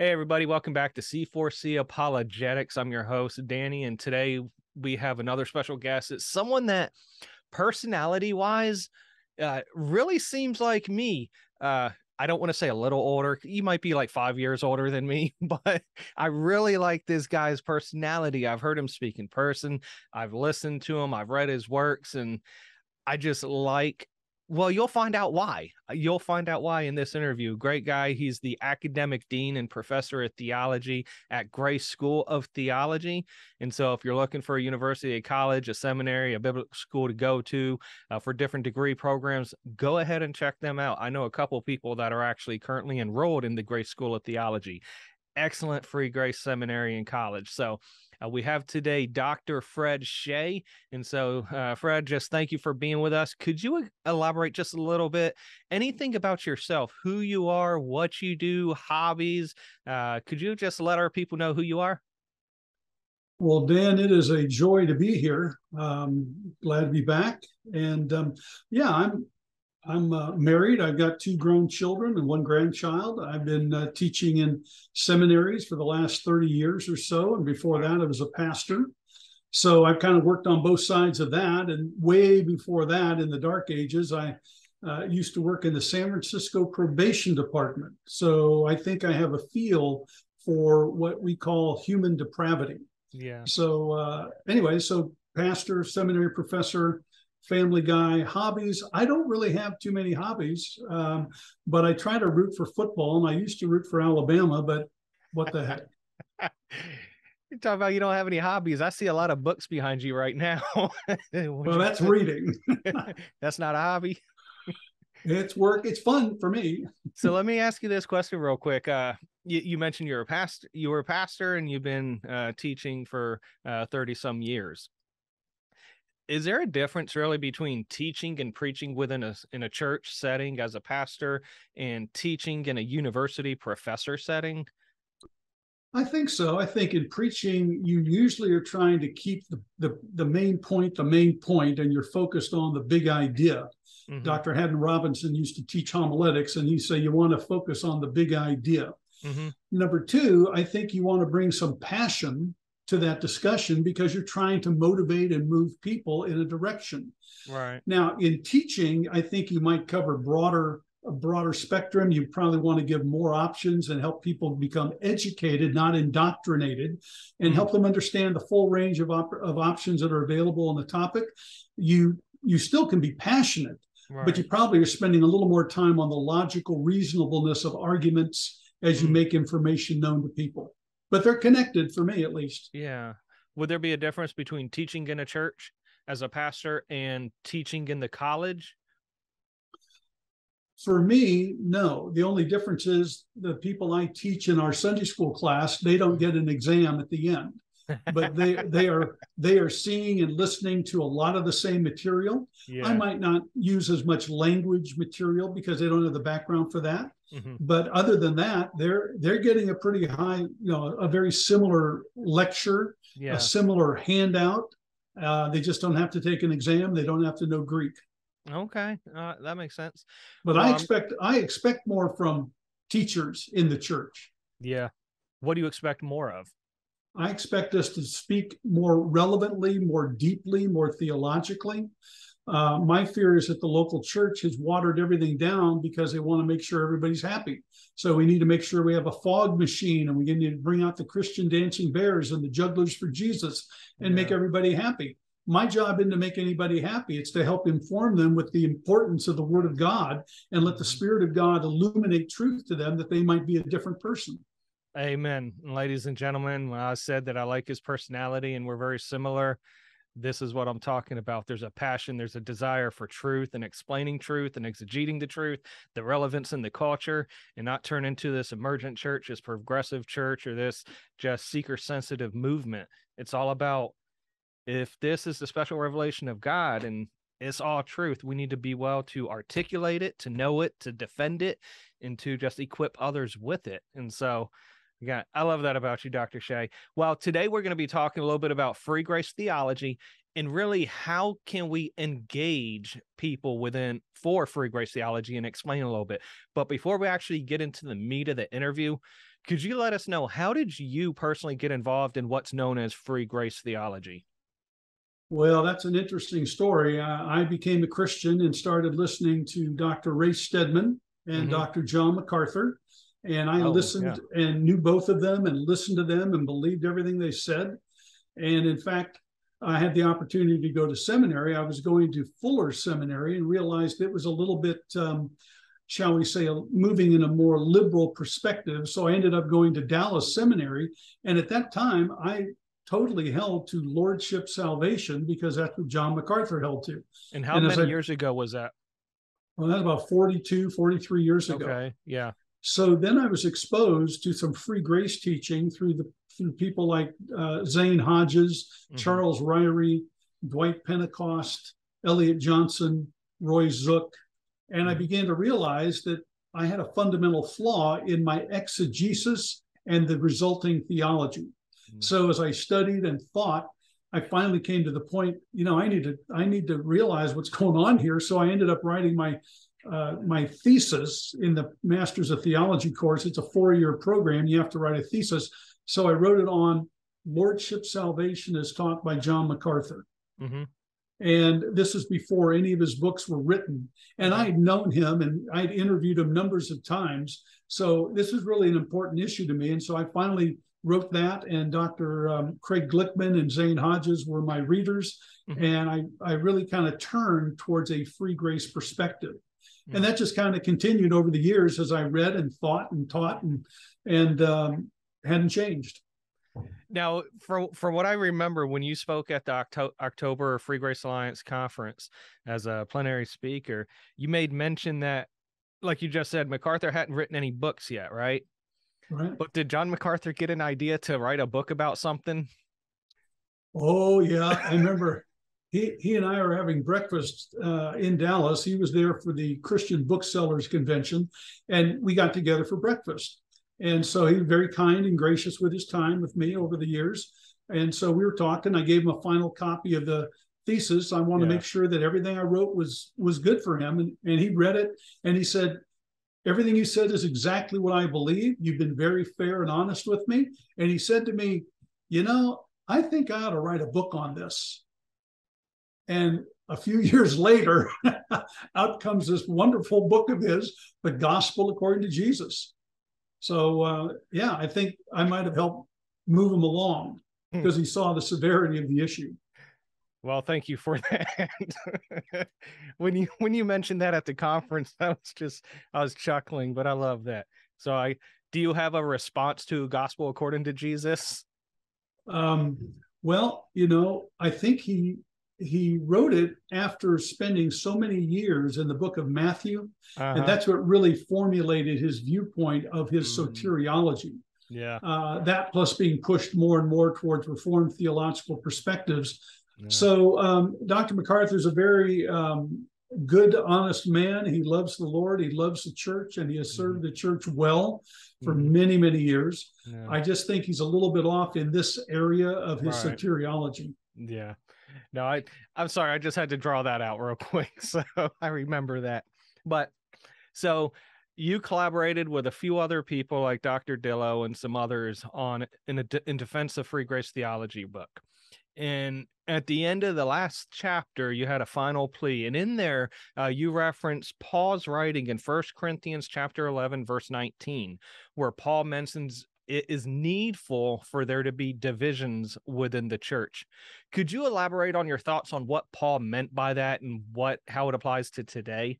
Hey, everybody, welcome back to C4C Apologetics. I'm your host, Danny, and today we have another special guest. It's someone that personality wise uh, really seems like me. Uh, I don't want to say a little older. You might be like five years older than me, but I really like this guy's personality. I've heard him speak in person, I've listened to him, I've read his works, and I just like well, you'll find out why. Uh, you'll find out why in this interview. Great guy. He's the academic dean and professor of theology at Grace School of Theology. And so, if you're looking for a university, a college, a seminary, a biblical school to go to uh, for different degree programs, go ahead and check them out. I know a couple people that are actually currently enrolled in the Grace School of Theology. Excellent free grace seminary and college. So, uh, we have today Dr. Fred Chay. And so, uh, Fred, just thank you for being with us. Could you elaborate just a little bit? Anything about yourself, who you are, what you do, hobbies? Uh, could you just let our people know who you are? Well, Dan, it is a joy to be here. Um, glad to be back. And um, yeah, I'm I'm uh, married. I've got two grown children and one grandchild. I've been uh, teaching in seminaries for the last 30 years or so. And before that, I was a pastor. So I've kind of worked on both sides of that. And way before that, in the dark ages, I uh, used to work in the San Francisco probation department. So I think I have a feel for what we call human depravity. Yeah. So, uh, anyway, so pastor, seminary professor, family guy. Hobbies, I don't really have too many hobbies, um, but I try to root for football, and I used to root for Alabama, but what the heck? you talk about you don't have any hobbies. I see a lot of books behind you right now. well, that's reading. that's not a hobby. it's work. It's fun for me. so let me ask you this question real quick. Uh, you, you, mentioned you're a pastor. You were a pastor, and you've been uh, teaching for thirty uh, some years is there a difference really between teaching and preaching within a in a church setting as a pastor and teaching in a university professor setting? I think so. I think in preaching, you usually are trying to keep the, the, the main point the main point, and you're focused on the big idea. Mm-hmm. Dr. Haddon Robinson used to teach homiletics, and he say you want to focus on the big idea. Mm-hmm. Number two, I think you want to bring some passion to that discussion because you're trying to motivate and move people in a direction. Right. Now, in teaching, I think you might cover broader a broader spectrum. You probably want to give more options and help people become educated, not indoctrinated, and mm-hmm. help them understand the full range of, op- of options that are available on the topic. You you still can be passionate, right. but you probably are spending a little more time on the logical reasonableness of arguments as you mm-hmm. make information known to people but they're connected for me at least. Yeah. Would there be a difference between teaching in a church as a pastor and teaching in the college? For me, no. The only difference is the people I teach in our Sunday school class, they don't get an exam at the end. but they they are they are seeing and listening to a lot of the same material. Yeah. I might not use as much language material because they don't have the background for that. Mm-hmm. But other than that, they're they're getting a pretty high, you know, a very similar lecture, yeah. a similar handout. Uh, they just don't have to take an exam. They don't have to know Greek. Okay, uh, that makes sense. But um, I expect I expect more from teachers in the church. Yeah. What do you expect more of? I expect us to speak more relevantly, more deeply, more theologically. Uh, my fear is that the local church has watered everything down because they want to make sure everybody's happy. So we need to make sure we have a fog machine and we need to bring out the Christian dancing bears and the jugglers for Jesus and yeah. make everybody happy. My job isn't to make anybody happy. It's to help inform them with the importance of the Word of God and let the mm-hmm. Spirit of God illuminate truth to them that they might be a different person. Amen. Ladies and gentlemen, when I said that I like his personality and we're very similar, this is what I'm talking about. There's a passion, there's a desire for truth and explaining truth and exegeting the truth, the relevance in the culture, and not turn into this emergent church, this progressive church, or this just seeker sensitive movement. It's all about if this is the special revelation of God and it's all truth, we need to be well to articulate it, to know it, to defend it, and to just equip others with it. And so, yeah, I love that about you, Dr. Chay. Well, today we're going to be talking a little bit about free grace theology and really how can we engage people within for free grace theology and explain a little bit. But before we actually get into the meat of the interview, Could you let us know how did you personally get involved in what's known as free grace theology? Well, that's an interesting story. I became a Christian and started listening to Dr. Ray Stedman and mm-hmm. Dr. John MacArthur. And I oh, listened yeah. and knew both of them and listened to them and believed everything they said. And in fact, I had the opportunity to go to seminary. I was going to Fuller Seminary and realized it was a little bit, um, shall we say, moving in a more liberal perspective. So I ended up going to Dallas Seminary. And at that time, I totally held to lordship salvation because that's what John MacArthur held to. And how and many I, years ago was that? Well, that's about 42, 43 years ago. Okay. Yeah. So then I was exposed to some free grace teaching through the through people like uh, Zane Hodges, mm-hmm. Charles Ryrie, Dwight Pentecost, Elliot Johnson, Roy Zook, and mm-hmm. I began to realize that I had a fundamental flaw in my exegesis and the resulting theology. Mm-hmm. So as I studied and thought, I finally came to the point, you know, I need to I need to realize what's going on here. So I ended up writing my uh, my thesis in the Masters of Theology course. It's a four year program. You have to write a thesis. So I wrote it on Lordship Salvation as taught by John MacArthur. Mm-hmm. And this is before any of his books were written. And I had known him and I'd interviewed him numbers of times. So this is really an important issue to me. And so I finally wrote that. And Dr. Um, Craig Glickman and Zane Hodges were my readers. Mm-hmm. And I, I really kind of turned towards a free grace perspective. And that just kind of continued over the years as I read and thought and taught and and um, hadn't changed. Now, from from what I remember, when you spoke at the Octo- October Free Grace Alliance conference as a plenary speaker, you made mention that, like you just said, MacArthur hadn't written any books yet, right? Right. But did John MacArthur get an idea to write a book about something? Oh yeah, I remember he he and I are having breakfast uh, in Dallas. He was there for the Christian Booksellers Convention, and we got together for breakfast. And so he was very kind and gracious with his time with me over the years. And so we were talking. I gave him a final copy of the thesis. I want yeah. to make sure that everything I wrote was was good for him. And, and he read it and he said, Everything you said is exactly what I believe. You've been very fair and honest with me. And he said to me, You know, I think I ought to write a book on this. And a few years later, out comes this wonderful book of his, The Gospel According to Jesus. So, uh, yeah, I think I might have helped move him along hmm. because he saw the severity of the issue. Well, thank you for that. when you when you mentioned that at the conference, I was just I was chuckling, but I love that. So I do you have a response to gospel according to Jesus? Um, well, you know, I think he he wrote it after spending so many years in the book of Matthew. Uh-huh. And that's what really formulated his viewpoint of his mm. soteriology. Yeah. Uh, that plus being pushed more and more towards Reformed theological perspectives. Yeah. So um, Dr. MacArthur is a very um, good, honest man. He loves the Lord, he loves the church, and he has served mm. the church well for mm. many, many years. Yeah. I just think he's a little bit off in this area of his right. soteriology. Yeah no, I I'm sorry, I just had to draw that out real quick. So I remember that. But so you collaborated with a few other people like Dr. Dillow and some others on in a in defense of free grace theology book. And at the end of the last chapter, you had a final plea, and in there, uh, you reference Paul's writing in First Corinthians chapter eleven, verse nineteen, where Paul mentions it is needful for there to be divisions within the church. Could you elaborate on your thoughts on what Paul meant by that and what how it applies to today?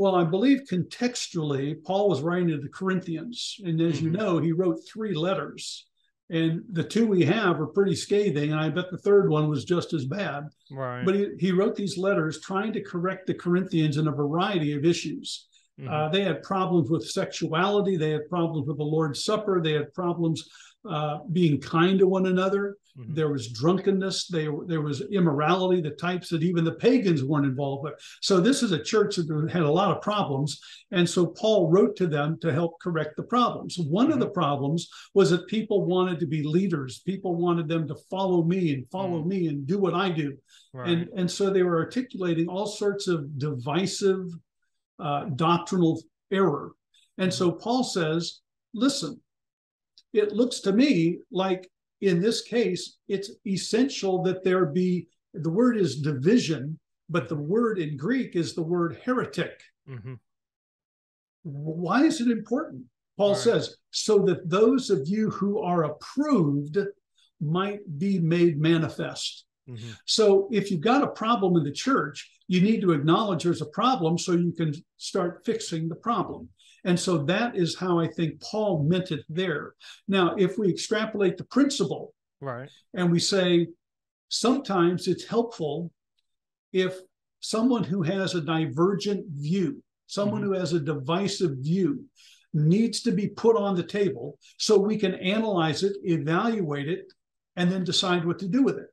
Well, I believe contextually, Paul was writing to the Corinthians. And as mm-hmm. you know, he wrote three letters. And the two we have are pretty scathing. And I bet the third one was just as bad. Right. But he, he wrote these letters trying to correct the Corinthians in a variety of issues. Mm-hmm. Uh, they had problems with sexuality. They had problems with the Lord's Supper. They had problems uh, being kind to one another. Mm-hmm. There was drunkenness. They, there was immorality, the types that even the pagans weren't involved with. So this is a church that had a lot of problems. And so Paul wrote to them to help correct the problems. One mm-hmm. of the problems was that people wanted to be leaders. People wanted them to follow me and follow mm. me and do what I do. Right. And, and so they were articulating all sorts of divisive uh, doctrinal error. And so Paul says, listen, it looks to me like in this case, it's essential that there be the word is division, but the word in Greek is the word heretic. Mm-hmm. Why is it important? Paul right. says, so that those of you who are approved might be made manifest. Mm-hmm. So if you've got a problem in the church, you need to acknowledge there's a problem so you can start fixing the problem. And so that is how I think Paul meant it there. Now, if we extrapolate the principle, right, and we say sometimes it's helpful if someone who has a divergent view, someone mm-hmm. who has a divisive view, needs to be put on the table so we can analyze it, evaluate it, and then decide what to do with it.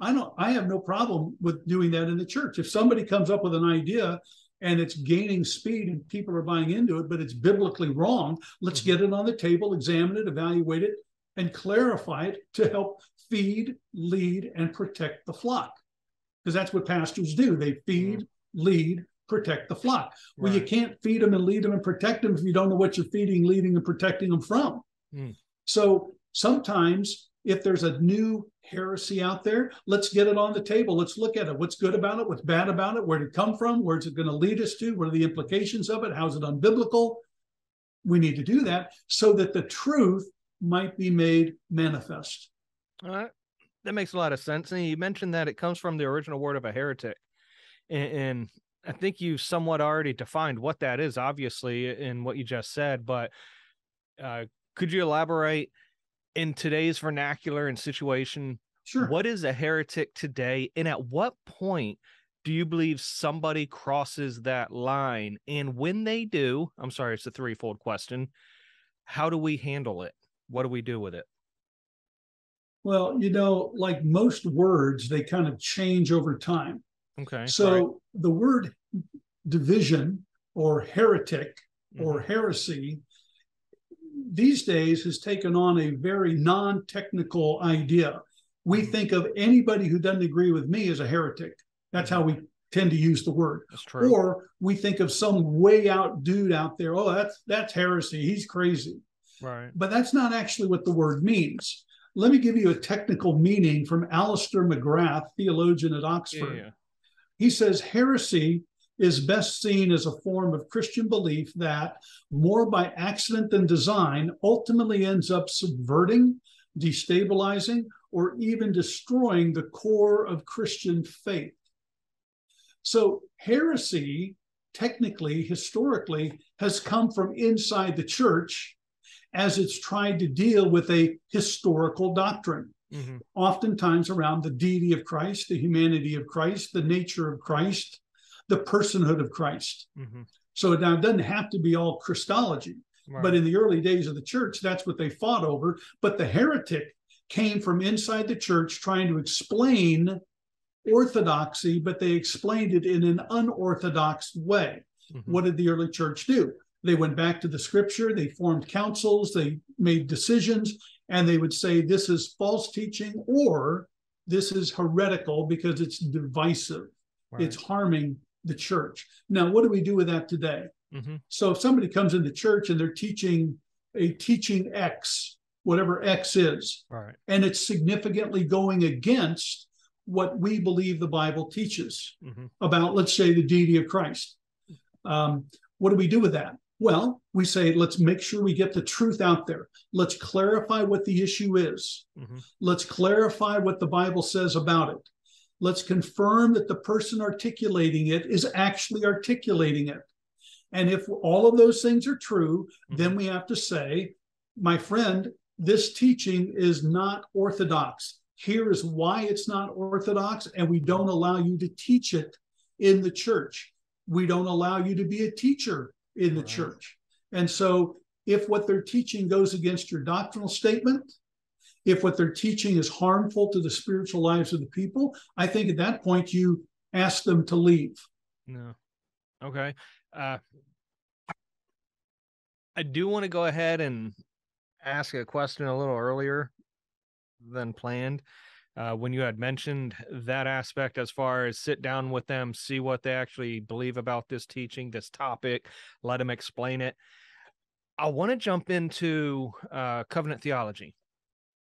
I don't I have no problem with doing that in the church. If somebody comes up with an idea and it's gaining speed and people are buying into it, but it's biblically wrong. Let's get it on the table, examine it, evaluate it, and clarify it to help feed, lead, and protect the flock. Because that's what pastors do. They feed, mm-hmm. lead, protect the flock. Well, you can't feed them and lead them and protect them if you don't know what you're feeding, leading, and protecting them from. Mm. So sometimes if there's a new heresy out there, let's get it on the table. Let's look at it. What's good about it? What's bad about it? Where did it come from? Where's it going to lead us to? What are the implications of it? How's it unbiblical? We need to do that so that the truth might be made manifest. All right. That makes a lot of sense. And you mentioned that it comes from the original word of a heretic. And, and I think you somewhat already defined what that is, obviously, in what you just said. But uh, could you elaborate? In today's vernacular and situation, sure. what is a heretic today? And at what point do you believe somebody crosses that line? And when they do, I'm sorry, it's a threefold question. How do we handle it? What do we do with it? Well, you know, like most words, they kind of change over time. Okay. So right. the word division or heretic mm-hmm. or heresy these days has taken on a very non technical idea. We mm-hmm. think of anybody who doesn't agree with me as a heretic. That's how we tend to use the word. That's true. Or we think of some way out dude out there. Oh, that's that's heresy. He's crazy. Right. But that's not actually what the word means. Let me give you a technical meaning from Alister McGrath, theologian at Oxford. Yeah, yeah. He says heresy is best seen as a form of Christian belief that, more by accident than design, ultimately ends up subverting, destabilizing, or even destroying the core of Christian faith. So, heresy, technically, historically, has come from inside the church as it's tried to deal with a historical doctrine. Mm-hmm. Oftentimes around the deity of Christ, the humanity of Christ, the nature of Christ, the personhood of Christ. Mm-hmm. So now it doesn't have to be all Christology. But in the early days of the church, that's what they fought over. But the heretic came from inside the church trying to explain orthodoxy, but they explained it in an unorthodox way. Mm-hmm. What did the early church do? They went back to the scripture, they formed councils, they made decisions, and they would say, This is false teaching or this is heretical because it's divisive, right. it's harming the church. Now, what do we do with that today? Mm-hmm. So if somebody comes into church and they're teaching a teaching X, whatever X is, right. and it's significantly going against what we believe the Bible teaches mm-hmm. about, let's say, the deity of Christ. Um, what do we do with that? Well, we say, let's make sure we get the truth out there. Let's clarify what the issue is. Mm-hmm. Let's clarify what the Bible says about it. Let's confirm that the person articulating it is actually articulating it. And if all of those things are true, mm-hmm. then we have to say, my friend, this teaching is not orthodox. Here is why it's not orthodox, and we don't allow you to teach it in the church. We don't allow you to be a teacher in the right. church. And so, if what they're teaching goes against your doctrinal statement, if what they're teaching is harmful to the spiritual lives of the people, I think at that point you ask them to leave. No. Okay. Uh, I do want to go ahead and ask a question a little earlier than planned. Uh, when you had mentioned that aspect as far as sit down with them, see what they actually believe about this teaching, this topic, let them explain it. I want to jump into uh, covenant theology.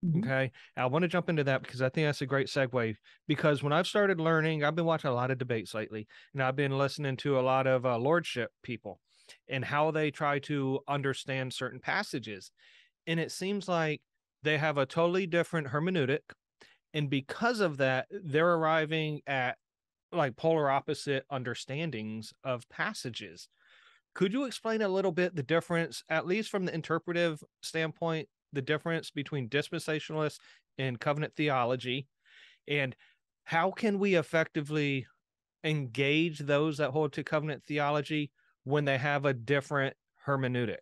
Mm-hmm. Okay. I want to jump into that because I think that's a great segue. Because when I've started learning, I've been watching a lot of debates lately, and I've been listening to a lot of uh, lordship people and how they try to understand certain passages. And it seems like they have a totally different hermeneutic. And because of that, they're arriving at like polar opposite understandings of passages. Could you explain a little bit the difference, at least from the interpretive standpoint, the difference between dispensationalists and covenant theology? And how can we effectively engage those that hold to covenant theology when they have a different hermeneutic?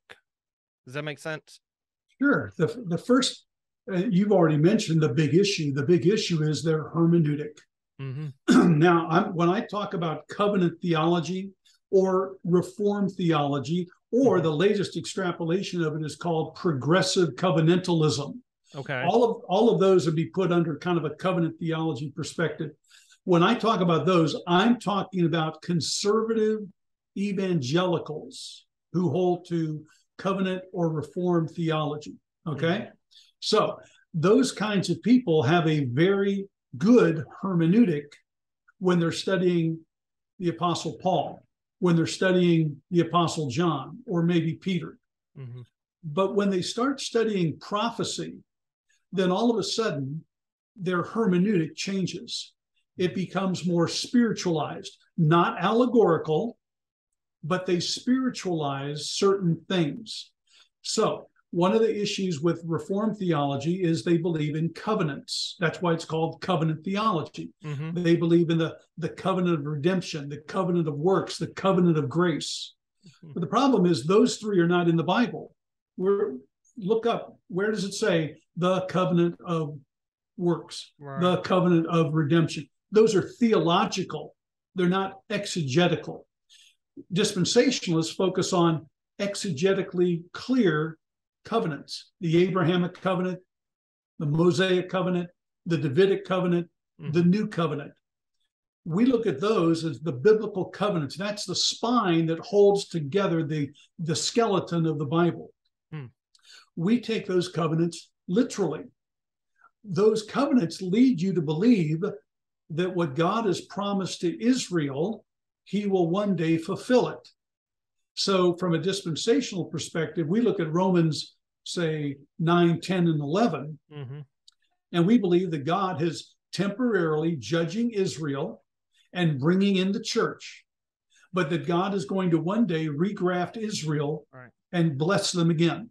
Does that make sense? Sure. The, the first, uh, you've already mentioned the big issue. The big issue is their hermeneutic. Mm-hmm. now, I'm, when I talk about covenant theology or reform theology, or the latest extrapolation of it is called progressive covenantalism. Okay. All of all of those would be put under kind of a covenant theology perspective. When I talk about those, I'm talking about conservative evangelicals who hold to covenant or reformed theology. Okay. Mm-hmm. So those kinds of people have a very good hermeneutic when they're studying the Apostle Paul, when they're studying the Apostle John, or maybe Peter. Mm-hmm. But when they start studying prophecy, then all of a sudden their hermeneutic changes. It becomes more spiritualized, not allegorical, but they spiritualize certain things. So one of the issues with Reformed theology is they believe in covenants. That's why it's called covenant theology. Mm-hmm. They believe in the, the covenant of redemption, the covenant of works, the covenant of grace. Mm-hmm. But the problem is those three are not in the Bible. We're look up where does it say the covenant of works, right. the covenant of redemption. Those are theological. They're not exegetical. Dispensationalists focus on exegetically clear covenants the Abrahamic covenant, the Mosaic covenant, the Davidic covenant, mm. the new covenant. We look at those as the biblical covenants. That's the spine that holds together the, the skeleton of the Bible. Mm. We take those covenants literally. Those covenants lead you to believe that what God has promised to Israel, he will one day fulfill it. So, from a dispensational perspective, we look at Romans, say, 9, 10, and 11, mm-hmm. and we believe that God is temporarily judging Israel and bringing in the church, but that God is going to one day regraft Israel right. and bless them again.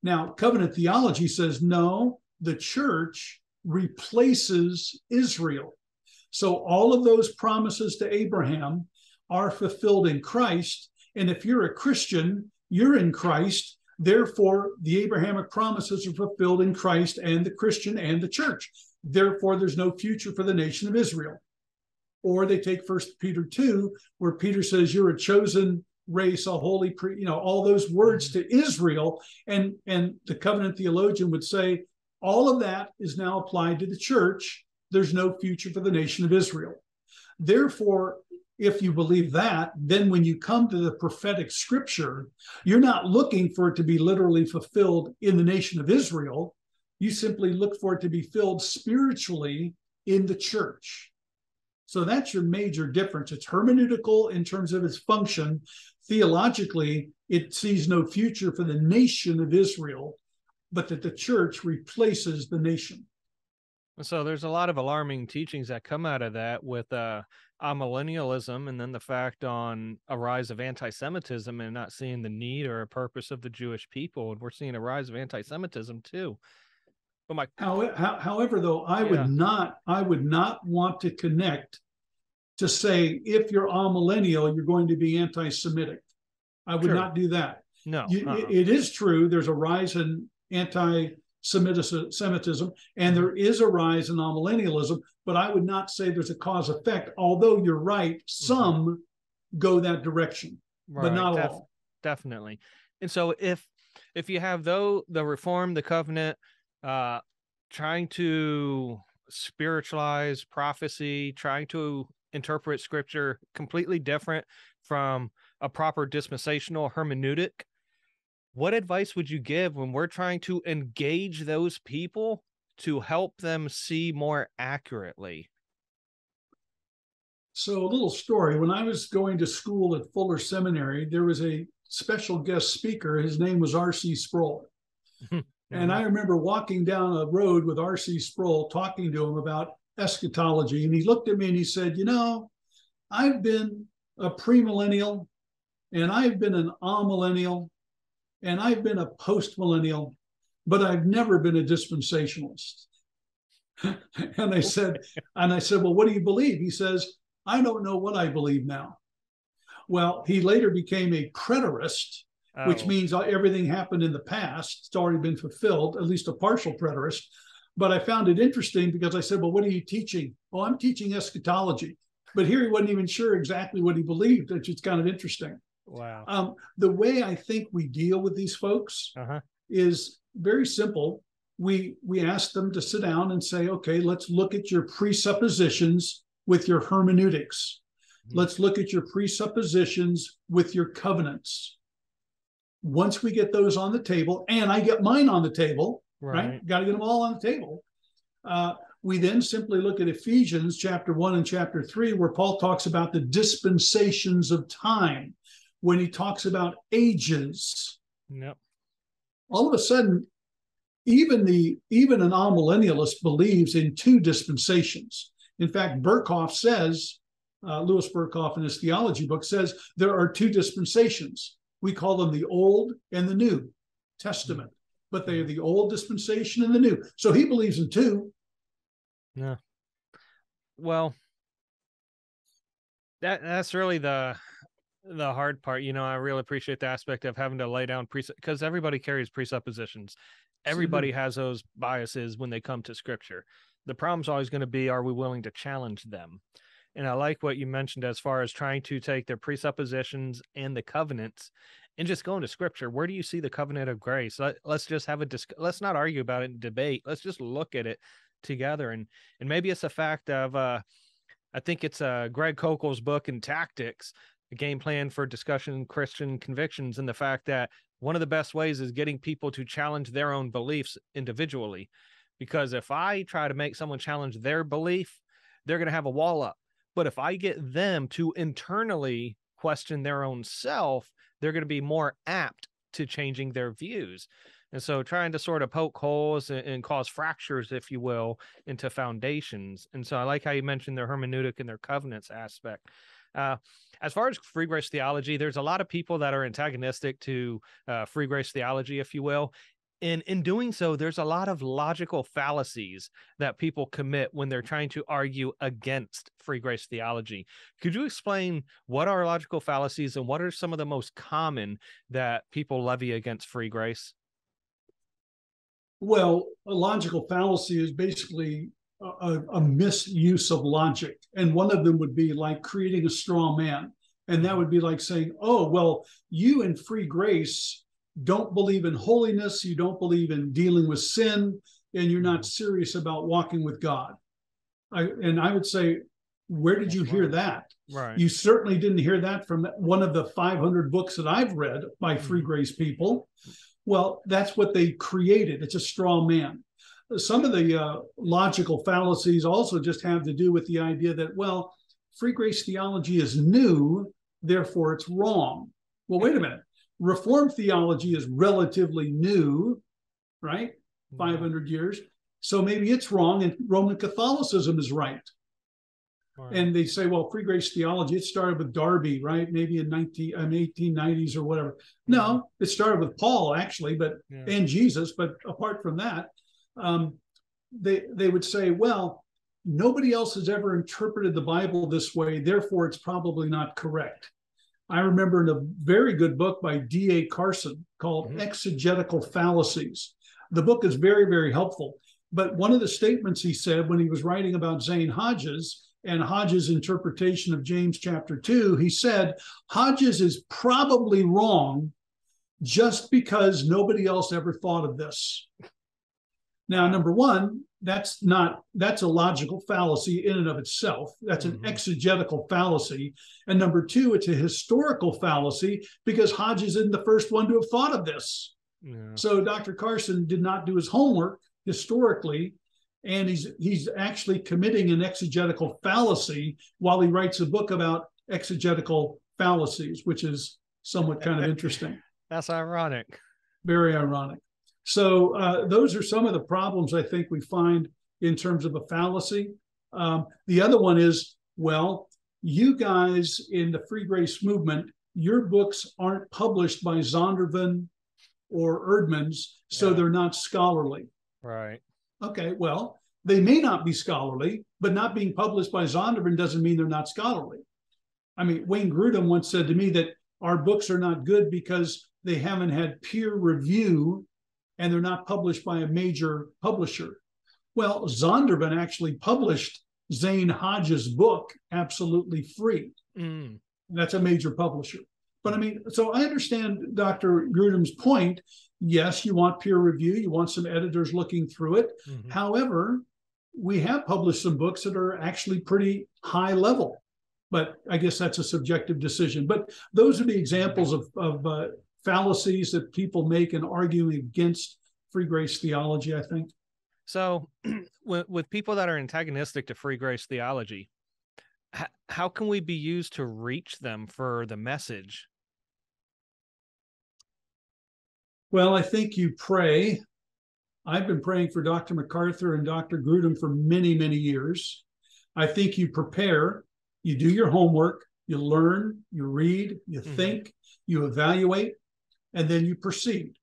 Now, covenant theology says no, the church replaces Israel. So, all of those promises to Abraham are fulfilled in Christ and if you're a Christian, you're in Christ. Therefore, the Abrahamic promises are fulfilled in Christ and the Christian and the church. Therefore, there's no future for the nation of Israel. Or they take First Peter 2, where Peter says, You're a chosen race, a holy, pre-, you know, all those words mm-hmm. to Israel. And, and the covenant theologian would say, all of that is now applied to the church. There's no future for the nation of Israel. Therefore, if you believe that, then when you come to the prophetic scripture, you're not looking for it to be literally fulfilled in the nation of Israel. You simply look for it to be filled spiritually in the church. So that's your major difference. It's hermeneutical in terms of its function. Theologically, it sees no future for the nation of Israel, but that the church replaces the nation. So there's a lot of alarming teachings that come out of that with uh, amillennialism and then the fact on a rise of anti-Semitism and not seeing the need or a purpose of the Jewish people. And we're seeing a rise of anti-Semitism too. But my however, though, I yeah. would not I would not want to connect to say if you're amillennial, you're going to be anti-Semitic. I would sure. not do that. No, you, uh-uh. it is true. There's a rise in anti Semitism, and there is a rise in millennialism, but I would not say there's a cause effect. Although you're right, mm-hmm. some mm-hmm. go that direction, right, but not def- all. Definitely. And so if if you have though the reform, the covenant, uh, trying to spiritualize prophecy, trying to interpret scripture completely different from a proper dispensational hermeneutic, what advice would you give when we're trying to engage those people to help them see more accurately? So, a little story. When I was going to school at Fuller Seminary, there was a special guest speaker. His name was R.C. Sproul. and uh-huh. I remember walking down a road with R.C. Sproul talking to him about eschatology. And he looked at me and he said, You know, I've been a premillennial and I've been an amillennial and I've been a postmillennial, but I've never been a dispensationalist. and I said, and I said, well, what do you believe? He says, I don't know what I believe now. Well, he later became a preterist, oh. which means everything happened in the past. It's already been fulfilled, at least a partial preterist. But I found it interesting because I said, Well, what are you teaching? Oh, I'm teaching eschatology. But here he wasn't even sure exactly what he believed, which is kind of interesting. Wow. Um, the way I think we deal with these folks uh-huh. is very simple. We we ask them to sit down and say, okay, let's look at your presuppositions with your hermeneutics. Mm-hmm. Let's look at your presuppositions with your covenants. Once we get those on the table, and I get mine on the table, right? right? Got to get them all on the table. Uh, we then simply look at Ephesians chapter 1 and chapter 3, where Paul talks about the dispensations of time when he talks about ages. Yep. All of a sudden, even the even an amillennialist believes in two dispensations. In fact, Berkhof says, uh, Louis Berkhof in his theology book says there are two dispensations. We call them the Old and the New Testament, but they are the Old dispensation and the New. So he believes in two. Yeah. Well, that that's really the the hard part you know i really appreciate the aspect of having to lay down presupp because everybody carries presuppositions. Everybody mm-hmm. has those biases when they come to scripture. The problem's always going to be are we willing to challenge them? And i like what you mentioned as far as trying to take their presuppositions and the covenants and just go into scripture. Where do you see the covenant of grace? Let, us just have a dis- let's not argue about it and debate. Let's just look at it together. And and maybe it's a fact of uh I think it's uh, Greg Koukl's book and tactics a game plan for discussion Christian convictions and the fact that one of the best ways is getting people to challenge their own beliefs individually. Because if I try to make someone challenge their belief, they're going to have a wall up. But if I get them to internally question their own self, they're going to be more apt to changing their views. And so trying to sort of poke holes and, and, cause fractures, if you will, into foundations. And so I like how you mentioned their hermeneutic and their covenants aspect. Uh, as far as free grace theology, there's a lot of people that are antagonistic to uh, free grace theology, if you will. And in doing so, there's a lot of logical fallacies that people commit when they're trying to argue against free grace theology. Could you explain what are logical fallacies and what are some of the most common that people levy against free grace? Well, a logical fallacy is basically a, a, misuse of logic. And one of them would be like creating a straw man. And that would be like saying, oh, well, you in free grace don't believe in holiness, you don't believe in dealing with sin, and you're not serious about walking with God. I, and I would say, where did you hear that? Right. You certainly didn't hear that from one of the 500 books that I've read by free mm-hmm. grace people. Well, that's what they created. It's a straw man some of the uh, logical fallacies also just have to do with the idea that, well, free grace theology is new, therefore it's wrong. Well, wait a minute. Reformed theology is relatively new, right? 500 years. So maybe it's wrong and Roman Catholicism is right. right. And they say, well, free grace theology, it started with Darby, right? Maybe in 19, um, 1890s or whatever. No, mm-hmm. it started with Paul, actually, but yeah. and Jesus. But apart from that, um, they they would say, well, nobody else has ever interpreted the Bible this way, therefore it's probably not correct. I remember in a very good book by D.A. Carson called mm-hmm. Exegetical Fallacies. The book is very, very helpful. But one of the statements he said when he was writing about Zane Hodges and Hodges' interpretation of James chapter 2, he said, Hodges is probably wrong just because nobody else ever thought of this. Now, number one, that's not that's a logical fallacy in and of itself. That's an mm-hmm. exegetical fallacy. And number two it's a historical fallacy because hodges isn't the first one to have thought of this. Yeah. so dr carson did not do his homework historically and he's he's actually committing an exegetical fallacy while he writes a book about exegetical fallacies which is somewhat kind of interesting. That's ironic. Very ironic so uh, those are some of the problems I think we find in terms of a fallacy. Um, the other one is, well, you guys in the free grace movement, your books aren't published by Zondervan or Eerdmans, so yeah. they're not scholarly. Right. Okay, well, they may not be scholarly, but not being published by Zondervan doesn't mean they're not scholarly. I mean, Wayne Grudem once said to me that our books are not good because they haven't had peer review and they're not published by a major publisher. Well, Zondervan actually published Zane Hodges' book absolutely free. Mm. That's a major publisher. But I mean, so I understand Dr. Grudem's point. Yes, you want peer review, you want some editors looking through it. Mm-hmm. However, we have published some books that are actually pretty high level. But I guess that's a subjective decision. But those are the examples of, of uh, fallacies that people make in arguing against free grace theology, I think. So, with, with people that are antagonistic to free grace theology, h- how can we be used to reach them for the message? Well, I think you pray. I've been praying for Dr. MacArthur and Dr. Grudem for many, many years. I think you prepare, you do your homework, you learn, you read, you mm-hmm. think, you evaluate, and then you proceed.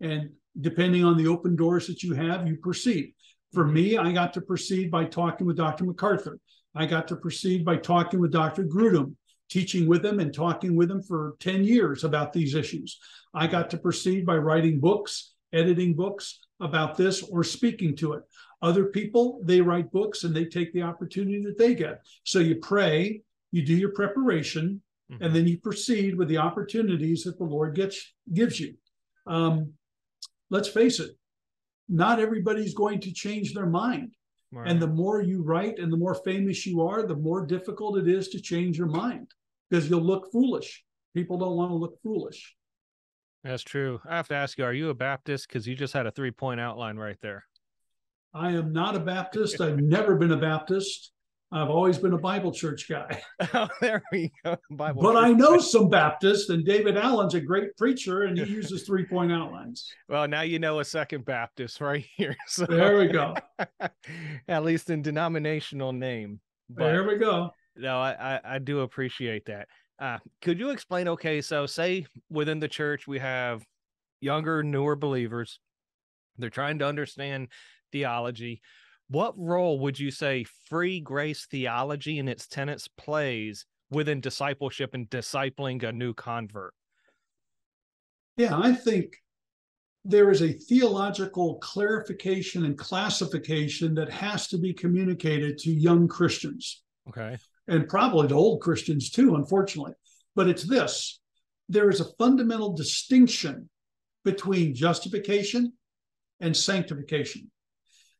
And depending on the open doors that you have, you proceed. For me, I got to proceed by talking with Dr. MacArthur. I got to proceed by talking with Dr. Grudem, teaching with him and talking with him for 10 years about these issues. I got to proceed by writing books, editing books about this, or speaking to it. Other people, they write books and they take the opportunity that they get. So you pray, you do your preparation, mm-hmm. and then you proceed with the opportunities that the Lord gets gives you. Um, let's face it, not everybody's going to change their mind. Right. And the more you write and the more famous you are, the more difficult it is to change your mind because you'll look foolish. People don't want to look foolish. That's true. I have to ask you, are you a Baptist? Because you just had a three point outline right there. I am not a Baptist. I've never been a Baptist. I've always been a Bible church guy. oh, there we go. Bible but I know some Baptists, and David Allen's a great preacher, and he uses three point outlines. Well, now you know a second Baptist right here. So there we go. At least in denominational name. But, there we go. No, I, I, I do appreciate that. Uh, could you explain? Okay, so say within the church we have younger, newer believers. They're trying to understand theology what role would you say free grace theology and its tenets plays within discipleship and discipling a new convert? Yeah, I think there is a theological clarification and classification that has to be communicated to young Christians. Okay. And probably to old Christians too, unfortunately. But it's this there is a fundamental distinction between justification and sanctification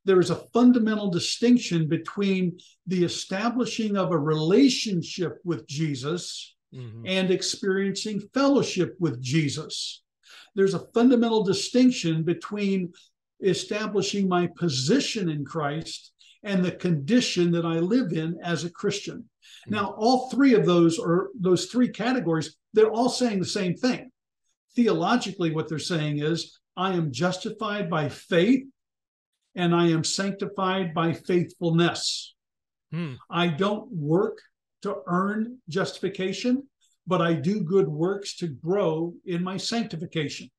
there is a fundamental distinction between the establishing of a relationship with Jesus mm-hmm. and experiencing fellowship with Jesus. There's a fundamental distinction between establishing my position in Christ and the condition that I live in as a Christian. Mm-hmm. Now, all three of those are those three categories, they're all saying the same thing. Theologically, what they're saying is, I am justified by faith and I am sanctified by faithfulness. Hmm. I don't work to earn justification, but I do good works to grow in my sanctification.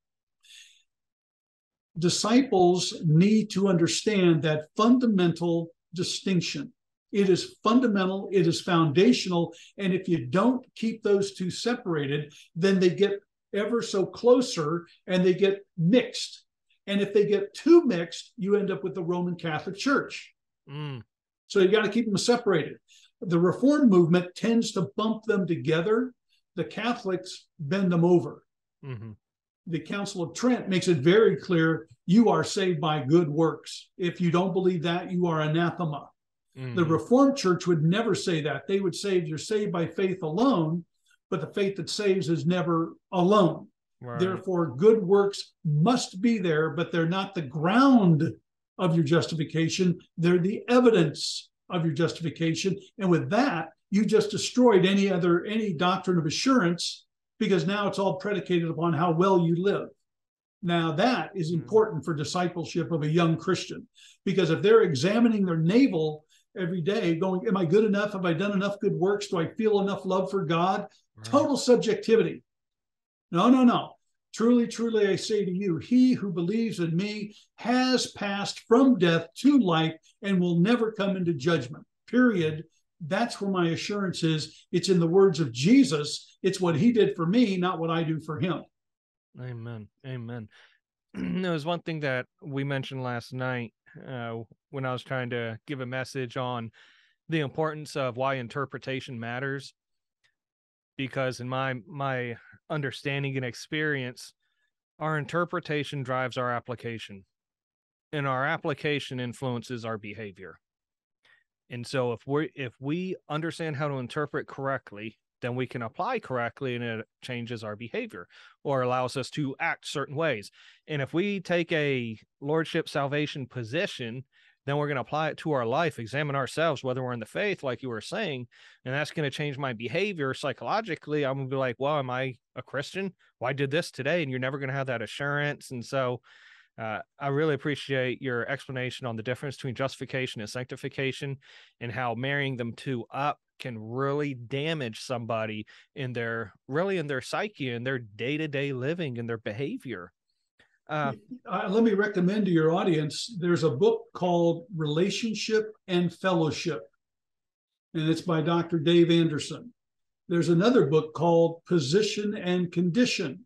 Disciples need to understand that fundamental distinction. It is fundamental, it is foundational. And if you don't keep those two separated, then they get ever so closer and they get mixed. And if they get too mixed, you end up with the Roman Catholic Church. Mm. So you got to keep them separated. The Reform movement tends to bump them together. The Catholics bend them over. Mm-hmm. the Council of Trent makes it very clear you are saved by good works. If you don't believe that, you are anathema. Mm-hmm. The Reformed Church would never say that. They would say you're saved by faith alone, but the faith that saves is never alone. Right. Therefore, good works must be there, but they're not the ground of your justification. They're the evidence of your justification. And with that, you just destroyed any other any doctrine of assurance because now it's all predicated upon how well you live. Now that is hmm. important for discipleship of a young Christian because if they're examining their navel every day, going, Am I good enough? Have I done enough good works? Do I feel enough love for God? Right. Total subjectivity. No, no, no. Truly, truly, I say to you, he who believes in me has passed from death to life and will never come into judgment. Period. That's where my assurance is. It's in the words of Jesus. It's what he did for me, not what I do for him. Amen. Amen. there was one thing that we mentioned last night uh, when I was trying to give a message on the importance of why interpretation matters because in my my understanding and experience our interpretation drives our application. And our application influences our behavior. And so if we if we understand how to interpret correctly then we can apply correctly and it changes our behavior or allows us to act certain ways. And if we take a lordship salvation position then we're going to apply it to our life, examine ourselves, whether we're in the faith, like you were saying, and that's going to change my behavior psychologically. I'm going to be like, well, am I a Christian? Well, did this today, and you're never going to have that assurance. And so uh, I really appreciate your explanation on the difference between justification and sanctification and how marrying them two up can really damage somebody in their really in their psyche and their day-to-day living and their behavior uh, uh, let me recommend to your audience there's a book called Relationship and Fellowship, and it's by Dr. Dave Anderson. There's another book called Position and Condition,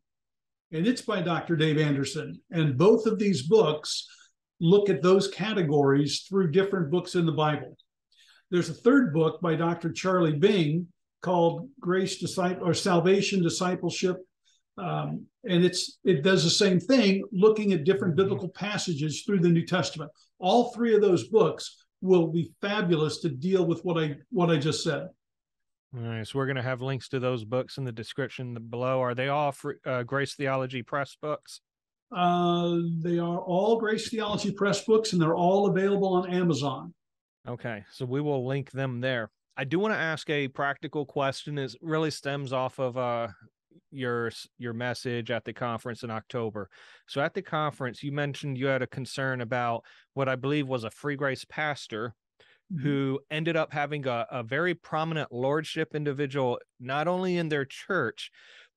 and it's by Dr. Dave Anderson. And both of these books look at those categories through different books in the Bible. There's a third book by Dr. Charlie Bing called Grace Disciple or Salvation Discipleship um, and it's it does the same thing, looking at different mm-hmm. biblical passages through the New Testament. All three of those books will be fabulous to deal with what I what I just said. All right, so we're going to have links to those books in the description below. Are they all free, uh, Grace Theology Press books? Uh, they are all Grace Theology Press books, and they're all available on Amazon. Okay, so we will link them there. I do want to ask a practical question. It really stems off of uh, your your message at the conference in October. So at the conference, you mentioned you had a concern about what I believe was a free grace pastor mm-hmm. who ended up having a, a very prominent lordship individual, not only in their church,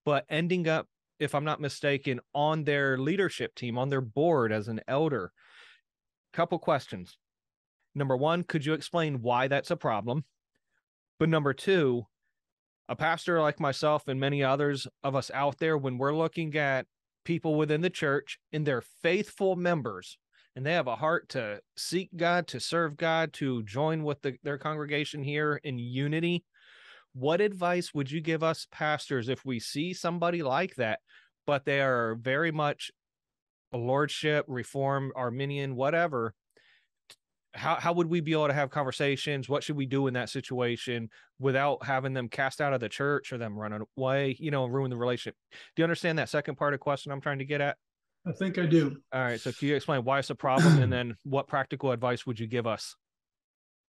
but ending up, if I'm not mistaken, on their leadership team, on their board as an elder. Couple questions. Number one, could you explain why that's a problem? But number two, a pastor like myself and many others of us out there, when we're looking at people within the church and their faithful members, and they have a heart to seek God, to serve God, to join with the, their congregation here in unity, what advice would you give us pastors if we see somebody like that, but they are very much a lordship, reform, Arminian, whatever, how how would we be able to have conversations? What should we do in that situation without having them cast out of the church or them running away, you know, ruin the relationship? Do you understand that second part of the question I'm trying to get at? I think I do. All right. So can you explain why it's a problem and then what practical advice would you give us?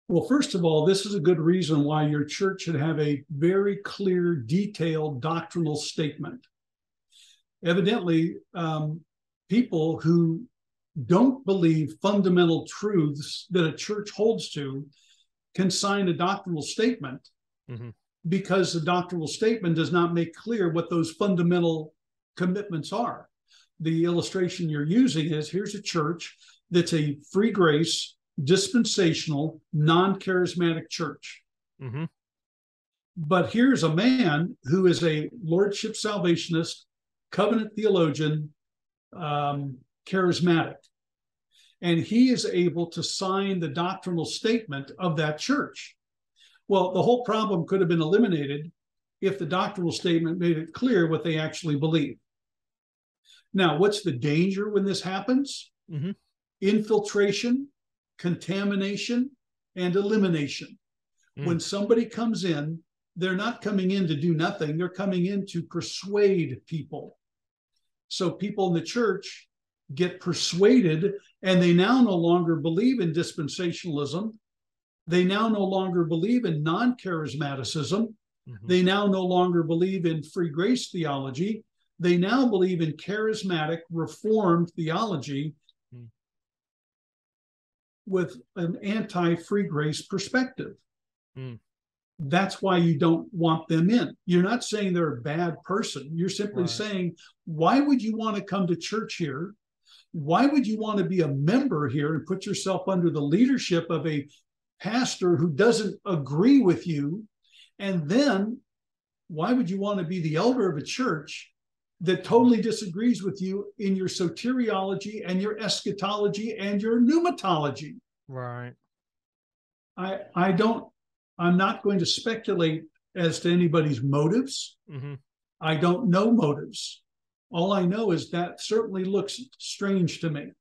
Well, first of all, this is a good reason why your church should have a very clear, detailed doctrinal statement. Evidently, um, people who don't believe fundamental truths that a church holds to can sign a doctrinal statement mm-hmm. because the doctrinal statement does not make clear what those fundamental commitments are. The illustration you're using is here's a church that's a free grace, dispensational, non charismatic church. Mm-hmm. But here's a man who is a lordship salvationist, covenant theologian, um, charismatic. And he is able to sign the doctrinal statement of that church. Well, the whole problem could have been eliminated if the doctrinal statement made it clear what they actually believe. Now, what's the danger when this happens? Mhm. Infiltration, contamination, and elimination. Mm. When somebody comes in, they're not coming in to do nothing, they're coming in to persuade people. So people in the church get persuaded and they now no longer believe in dispensationalism. They now no longer believe in non charismaticism. Mhm. They now no longer believe in free grace theology. They now believe in charismatic reformed theology Hmm. with an anti free grace perspective. Hmm. That's why you don't want them in. You're not saying they're a bad person. You're simply Right. saying, why would you want to come to church here? Why would you want to be a member here and put yourself under the leadership of a pastor who doesn't agree with you? And then why would you want to be the elder of a church that totally disagrees with you in your soteriology and your eschatology and your pneumatology? Right. I I don't I'm not going to speculate as to anybody's motives. hmm I don't know motives. All I know is that certainly looks strange to me.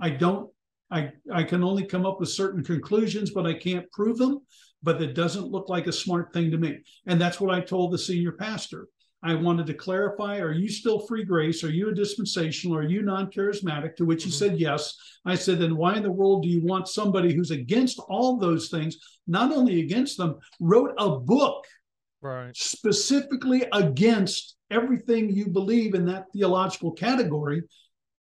I don't I I can only come up with certain conclusions, but I can't prove them. But it doesn't look like a smart thing to me. And that's what I told the senior pastor. I wanted to clarify, are you still free grace? Are you a dispensational? Are you non-charismatic? To which he Mhm. said yes. I said, then why in the world do you want somebody who's against all those things, not only against them, wrote a book Right. specifically against everything you believe in that theological category,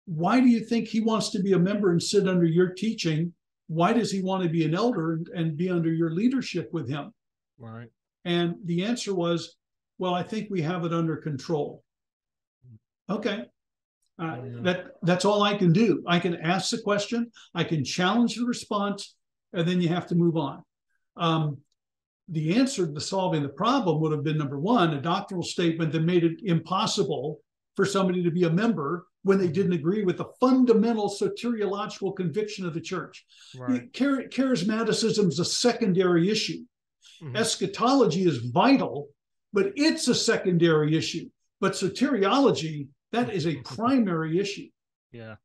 why do you think he wants to be a member and sit under your teaching? Why does he want to be an elder and, and be under your leadership with him? Right. And the answer was, well, I think we have it under control. Okay. Uh, Yeah. that that's all I can do. I can ask the question, I can challenge the response, and then you have to move on. Um, the answer to solving the problem would have been number one, a doctrinal statement that made it impossible for somebody to be a member when they didn't agree with the fundamental soteriological conviction of the church. Right. Char- charismaticism is a secondary issue Mhm. eschatology is vital, but it's a secondary issue. But soteriology, that is a primary issue. Yeah.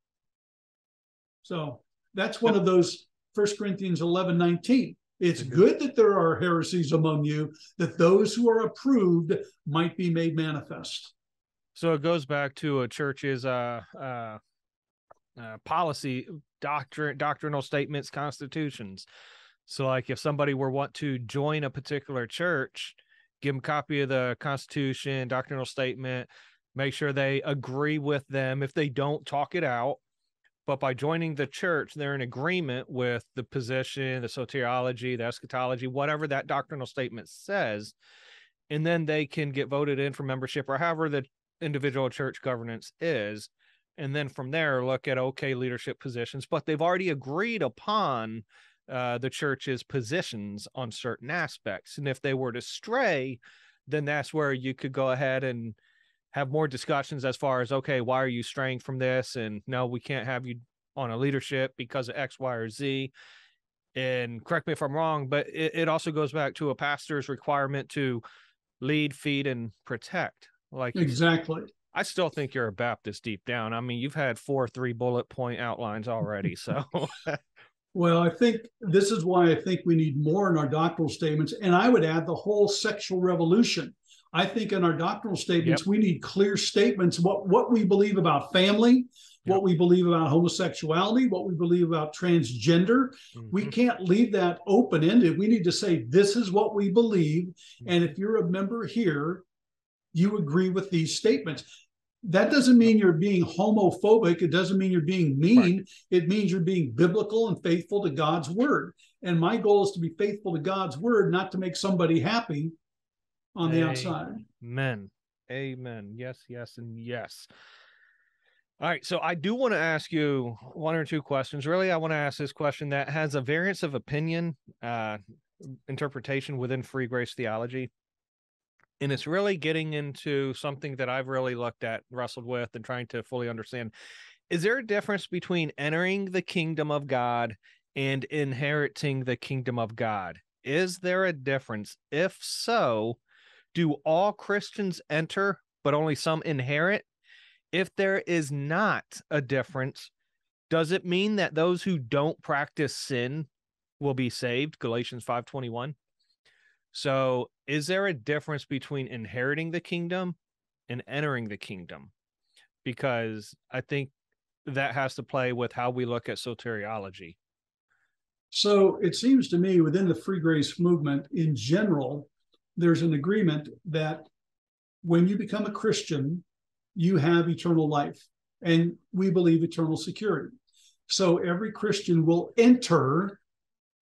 So that's one of those 1 Corinthians 11 19. It's good that there are heresies among you, that those who are approved might be made manifest. So it goes back to a church's uh uh, uh policy doctrine doctrinal statements constitutions. So like if somebody were want to join a particular church, give them a copy of the constitution, doctrinal statement, make sure they agree with them. If they don't talk it out, but by joining the church, they're in agreement with the position, the soteriology, the eschatology, whatever that doctrinal statement says. And then they can get voted in for membership or however the individual church governance is. And then from there, look at okay leadership positions, but they've already agreed upon uh, the church's positions on certain aspects. And if they were to stray, then that's where you could go ahead and have more discussions as far as okay, why are you straying from this? And no, we can't have you on a leadership because of X, Y, or Z. And correct me if I'm wrong, but it, it also goes back to a pastor's requirement to lead, feed, and protect. Like Exactly. I still think you're a Baptist deep down. I mean, you've had four three bullet point outlines already. So Well, I think this is why I think we need more in our doctrinal statements. And I would add the whole sexual revolution. I think in our doctrinal statements, we need clear statements what, what we believe about family, Yep. what we believe about homosexuality, what we believe about transgender. We Mhm. can't leave that open ended. We need to say, this is what we believe. And if you're a member here, you agree with these statements. That doesn't mean you're being homophobic. It doesn't mean you're being mean. It means you're being biblical and faithful to God's word. And my goal is to be faithful to God's word, not to make somebody happy on the Hey. outside. Amen. Amen. Yes, yes, and yes. All right. So I do want to ask you one or two questions. Really, I want to ask this question that has a variance of opinion, uh, interpretation within free grace theology. And it's really getting into something that I've really looked at, wrestled with, and trying to fully understand. Is there a difference between entering the kingdom of God and inheriting the kingdom of God? Is there a difference? If so, do all Christians enter, but only some inherit? if there is not a difference, does it mean that those who don't practice sin will be saved? Galatians 5:21. So, is there a difference between inheriting the kingdom and entering the kingdom? Because I think that has to play with how we look at soteriology. So it seems to me within the free grace movement in general, there's an agreement that when you become a Christian, you have eternal life and we believe eternal security. So every Christian will enter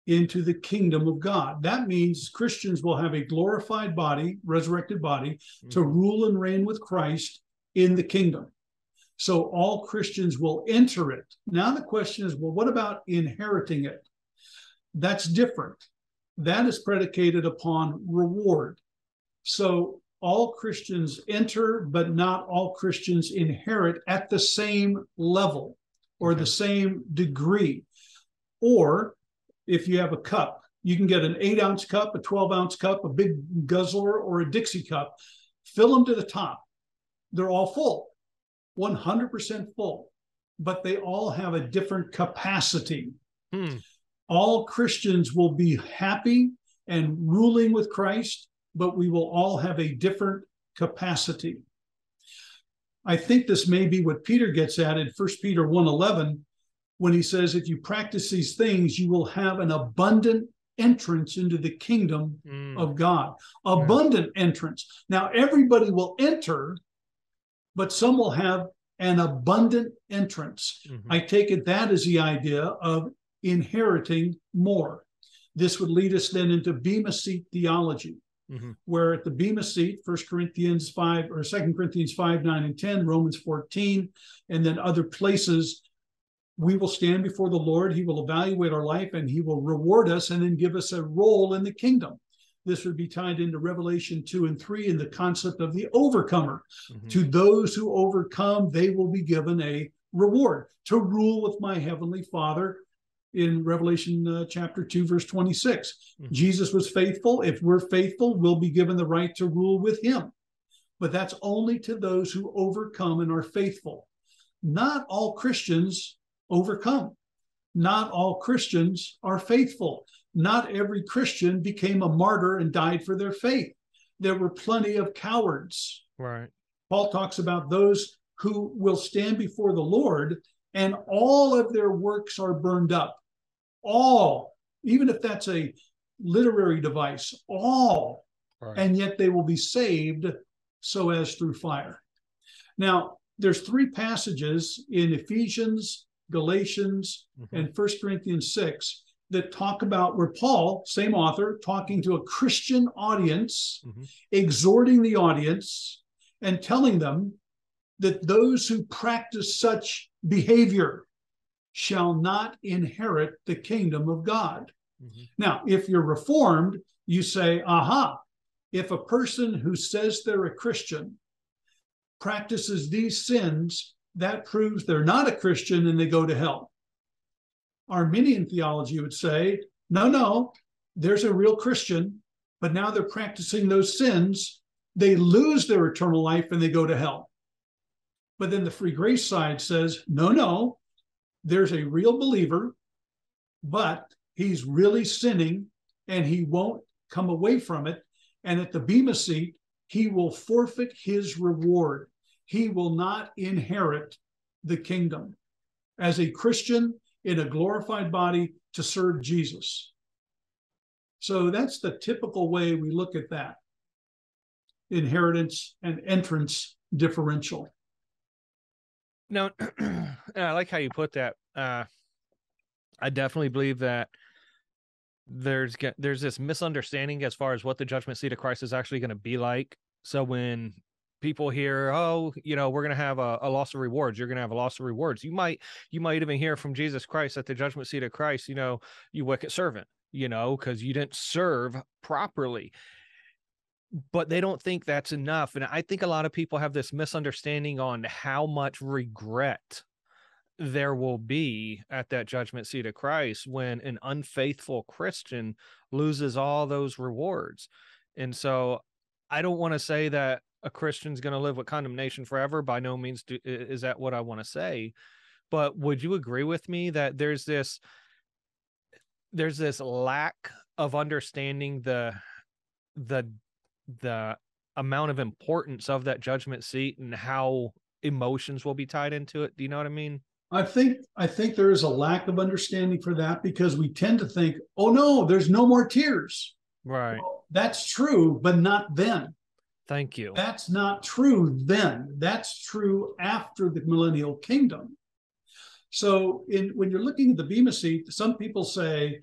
into the kingdom of God. That means Christians will have a glorified body, resurrected body, mm-hmm. to rule and reign with Christ in the kingdom. So all Christians will enter it. Now the question is well, what about inheriting it? That's different. That is predicated upon reward. So all Christians enter, but not all Christians inherit at the same level or the same degree. Or if you have a cup, you can get an eight ounce cup, a 12 ounce cup, a big guzzler, or a Dixie cup, fill them to the top. They're all full, 100% full, but they all have a different capacity. Hmm. All Christians will be happy and ruling with Christ, but we will all have a different capacity. I think this may be what Peter gets at in 1 Peter 1:11 when he says if you practice these things you will have an abundant entrance into the kingdom mm. of God. Abundant yeah. entrance. Now everybody will enter but some will have an abundant entrance. Mm-hmm. I take it that is the idea of inheriting more. This would lead us then into Bema Seat theology mm-hmm. where at the Bema seat, First Corinthians 5 or Second Corinthians 5, 9, and 10, Romans 14, and then other places, we will stand before the Lord. He will evaluate our life and he will reward us and then give us a role in the kingdom. This would be tied into Revelation 2 and 3 in the concept of the overcomer. Mm-hmm. To those who overcome, they will be given a reward to rule with my heavenly Father in Revelation uh, chapter 2, verse 26. Mm-hmm. Jesus was faithful. If we're faithful, we'll be given the right to rule with him. But that's only to those who overcome and are faithful. Not all Christians overcome. Not all Christians are faithful. Not every Christian became a martyr and died for their faith. There were plenty of cowards. Right. Paul talks about those who will stand before the Lord and all of their works are burned up all, even if that's a literary device, all, right. and yet they will be saved so as through fire. Now, there's three passages in Ephesians, Galatians, mm-hmm. and First Corinthians 6 that talk about where Paul, same author, talking to a Christian audience, mm-hmm. exhorting the audience and telling them that those who practice such behavior shall not inherit the kingdom of God. Mm-hmm. Now, if you're reformed, you say, aha, if a person who says they're a Christian practices these sins, that proves they're not a Christian and they go to hell. Arminian theology would say, no, no, there's a real Christian, but now they're practicing those sins. They lose their eternal life and they go to hell. But then the free grace side says, no, no, there's a real believer, but he's really sinning and he won't come away from it. And at the Bema seat, he will forfeit his reward. He will not inherit the kingdom as a Christian in a glorified body to serve Jesus. So that's the typical way we look at that inheritance and entrance differential. No, I like how you put that. Uh, I definitely believe that there's there's this misunderstanding as far as what the judgment seat of Christ is actually going to be like. So when people hear, oh, you know, we're going to have a, a, loss of rewards, you're going to have a loss of rewards. You might you might even hear from Jesus Christ at the judgment seat of Christ, you know, you wicked servant, you know, because you didn't serve properly but they don't think that's enough. And I think a lot of people have this misunderstanding on how much regret there will be at that judgment seat of Christ when an unfaithful Christian loses all those rewards. And so I don't want to say that a Christian's going to live with condemnation forever. By no means do, is that what I want to say. But would you agree with me that there's this there's this lack of understanding the the the amount of importance of that judgment seat and how emotions will be tied into it. Do you know what I mean? I think I think there is a lack of understanding for that because we tend to think, oh no, there's no more tears. Right. Well, that's true, but not then. Thank you. That's not true then. That's true after the millennial kingdom. So in when you're looking at the Bema seat, some people say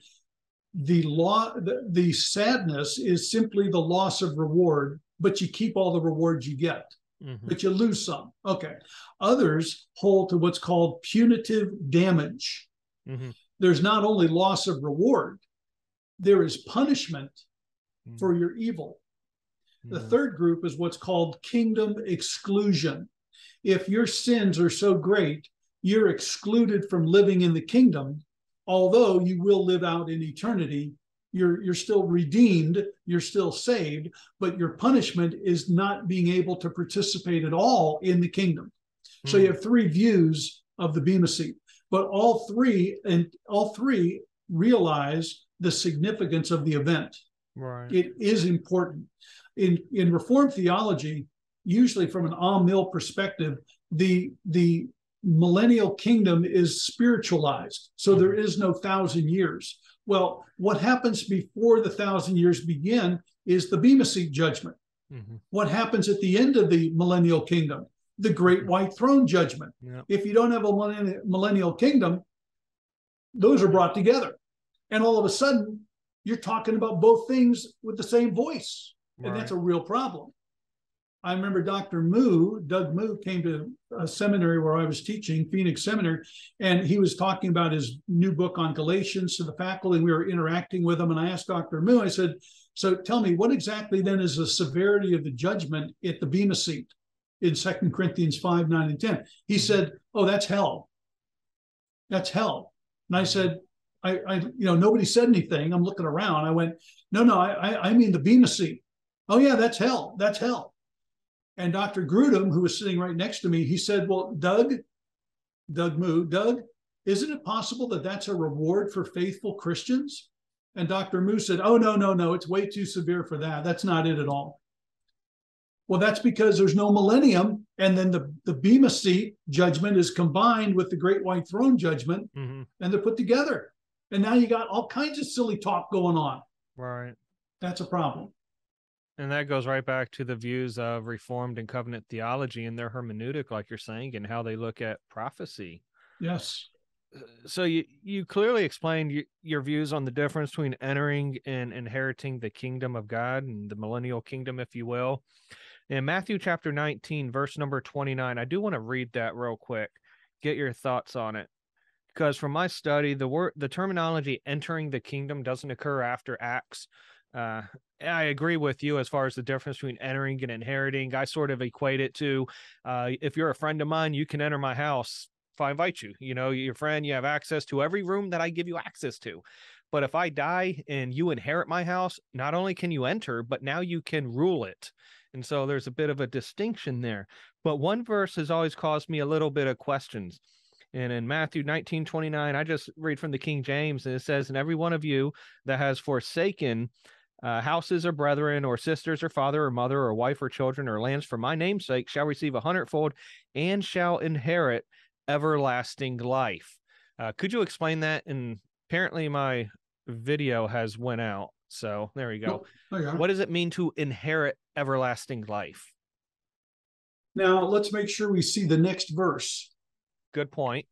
the law the, the sadness is simply the loss of reward, but you keep all the rewards you get mm-hmm. but you lose some. Okay. Others hold to what's called punitive damage. Mm-hmm. There's not only loss of reward, there is punishment mm-hmm. for your evil. The mm-hmm. third group is what's called kingdom exclusion. If your sins are so great, you're excluded from living in the kingdom, although you will live out in eternity you're you're still redeemed you're still saved but your punishment is not being able to participate at all in the kingdom mm. so you hmm. have three views of the bema seat but all three and all three realize the significance of the event right it is important in in reformed theology usually from an Amill perspective the the millennial kingdom is spiritualized so there is no thousand years well, what happens before the thousand years begin is the Bema Seat judgment. Mm-hmm. What happens at the end of the millennial kingdom? The great mm-hmm. white throne judgment. Yep. If you don't have a millennial kingdom, those are brought together. And all of a sudden, you're talking about both things with the same voice. Right. And that's a real problem. I remember Dr. Moo, Doug Moo, came to a seminary where I was teaching, Phoenix Seminary, and he was talking about his new book on Galatians to the faculty, and we were interacting with him. And I asked Dr. Moo, I said, So tell me, what exactly then is the severity of the judgment at the Bema seat in Second Corinthians 5, 9, and 10? He said, Oh, that's hell. That's hell. And I said, I, I you know, nobody said anything. I'm looking around. I went, No, no, I, I mean the Bema seat. Oh, yeah, that's hell. That's hell. And Dr. Grudem, who was sitting right next to me, he said, Well, Doug, Doug Moo, Doug, isn't it possible that that's a reward for faithful Christians? And Dr. Moo said, Oh, no, no, no, it's way too severe for that. That's not it at all. Well, that's because there's no millennium. And then the, the Bema seat judgment is combined with the Great White Throne judgment, mm-hmm. and they're put together. And now you got all kinds of silly talk going on. Right. That's a problem. And that goes right back to the views of Reformed and Covenant theology and their hermeneutic, like you're saying, and how they look at prophecy. Yes. Uh, so you you clearly explained your views on the difference between entering and inheriting the kingdom of God and the millennial kingdom, if you will. In Matthew chapter 19, verse number 29, I do want to read that real quick. Get your thoughts on it because from my study the word the terminology entering the kingdom doesn't occur after acts uh, I agree with you as far as the difference between entering and inheriting. I sort of equate it to uh, if you're a friend of mine, you can enter my house if I invite you. You know, your friend, you have access to every room that I give you access to. But if I die and you inherit my house, not only can you enter, but now you can rule it. And so there's a bit of a distinction there. But one verse has always caused me a little bit of questions. And in Matthew 19 29, I just read from the King James, and it says, And every one of you that has forsaken uh, houses or brethren or sisters or father or mother or wife or children or lands for my name's sake shall receive a hundredfold and shall inherit everlasting life. Uh, could you explain that? And apparently my video has went out. So there you go. Oh, what does it mean to inherit everlasting life? Now let's make sure we see the next verse. Good point.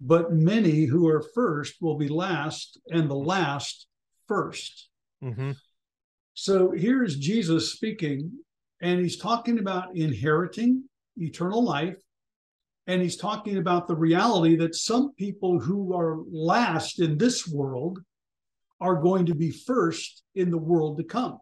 But many who are first will be last, and the last 1st mm-hmm. So here is Jesus speaking, and he's talking about inheriting eternal life. And he's talking about the reality that some people who are last in this world are going to be first in the world to come.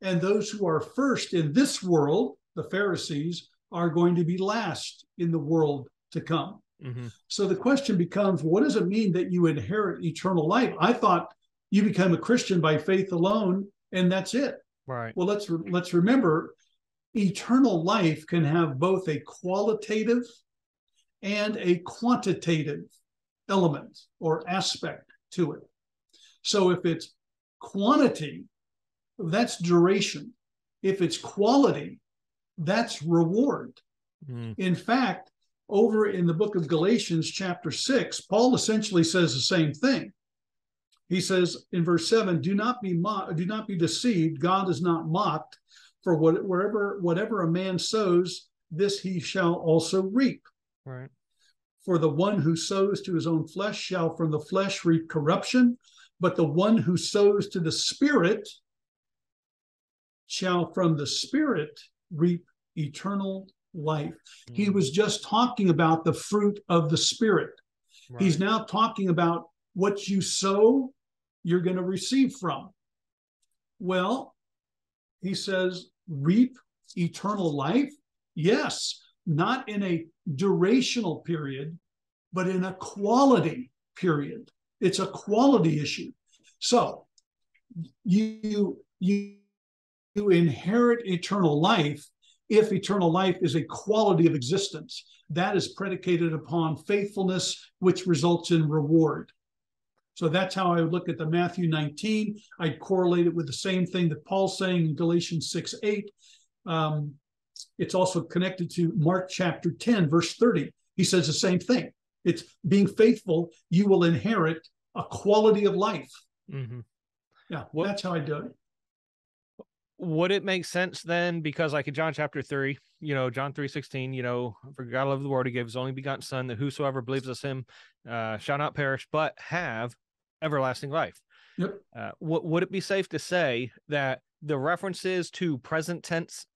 And those who are first in this world, the Pharisees, are going to be last in the world to come. Mm-hmm. So the question becomes what does it mean that you inherit eternal life? I thought you become a Christian by faith alone and that's it. Right. Well, let's re- let's remember eternal life can have both a qualitative and a quantitative element or aspect to it. So if it's quantity, that's duration. If it's quality, that's reward. Mm. In fact, over in the book of Galatians, chapter 6, Paul essentially says the same thing. He says in verse 7, do not be mo- do not be deceived, God is not mocked, for what, wherever whatever a man sows, this he shall also reap. Right. For the one who sows to his own flesh shall from the flesh reap corruption, but the one who sows to the spirit shall from the spirit reap eternal life. Mm. He was just talking about the fruit of the spirit. Right. He's now talking about what you sow, you're going to receive from. Well, he says, reap eternal life. Yes, not in a durational period, but in a quality period. It's a quality issue. So you you you inherit eternal life if eternal life is a quality of existence that is predicated upon faithfulness which results in reward so that's how i would look at the matthew 19 i'd correlate it with the same thing that paul's saying in galatians 6 8 um, it's also connected to mark chapter 10 verse 30 he says the same thing. It's being faithful you will inherit a quality of life. Mm-hmm. yeah what, that's how i do it. Would it make sense then? Because like in john chapter 3 you know john 3 16 you know for god loved the world he gave his only begotten son that whosoever believes us him uh, shall not perish but have everlasting life yep. uh, w- would it be safe to say that the references to present tense